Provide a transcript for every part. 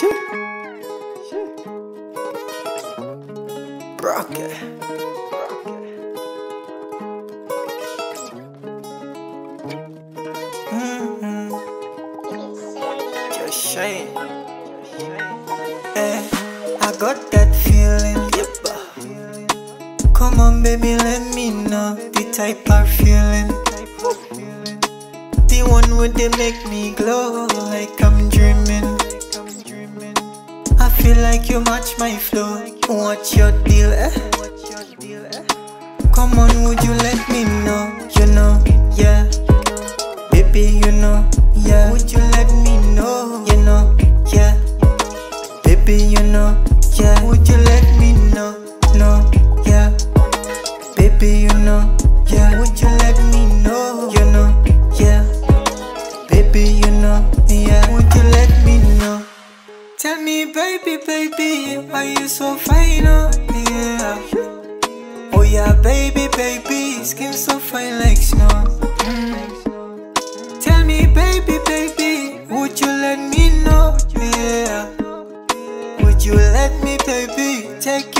Shit. Shit. Rocket. Mm-hmm. Just Shane. Eh, I got that feeling. Yep. Come on, baby, let me know the type of feeling. The one where make me glow like I'm feel like you match my flow. What's your deal? Eh? Come on, would you let me know? You know, yeah. Baby, you know, yeah. Would you let me know? You know, yeah. Baby, you know, yeah. Would you let me know? No, yeah. Baby, you know, yeah. Would you let me know? You know, yeah. Baby, baby, why you so fine, oh, yeah. Oh yeah, baby, baby, skin so fine like snow. Tell me, baby, baby, would you let me know? Yeah. Would you let me, baby, take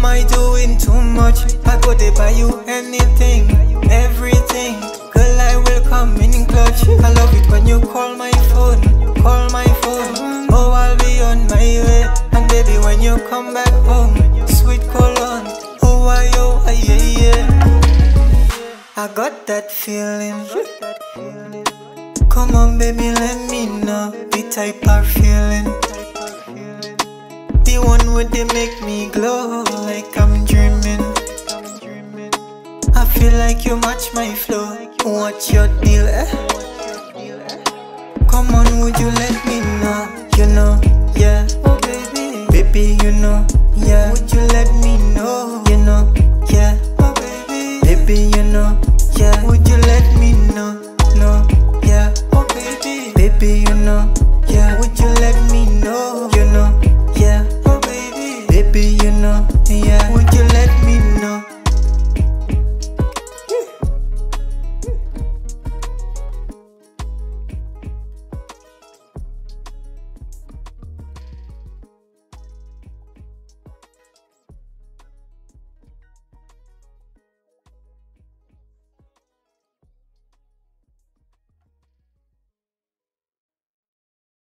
Am I doing too much? I go to buy you anything, everything. Girl, I will come in clutch. I love it when you call my phone, call my phone. Oh, I'll be on my way. And baby, when you come back home, sweet cologne. Oh, why, oh, why, yeah, yeah. I got that feeling. Come on, baby, let me know the type of feeling one would they make me glow like I'm dreaming. I feel like you match my flow. What's your deal? Eh? Come on, would you let me know? You know, yeah. Oh baby, baby, you know, yeah. Would you let me know? You know, yeah. Oh baby, baby, you know, yeah. Would you let me know? No, yeah. Oh baby, baby, you know.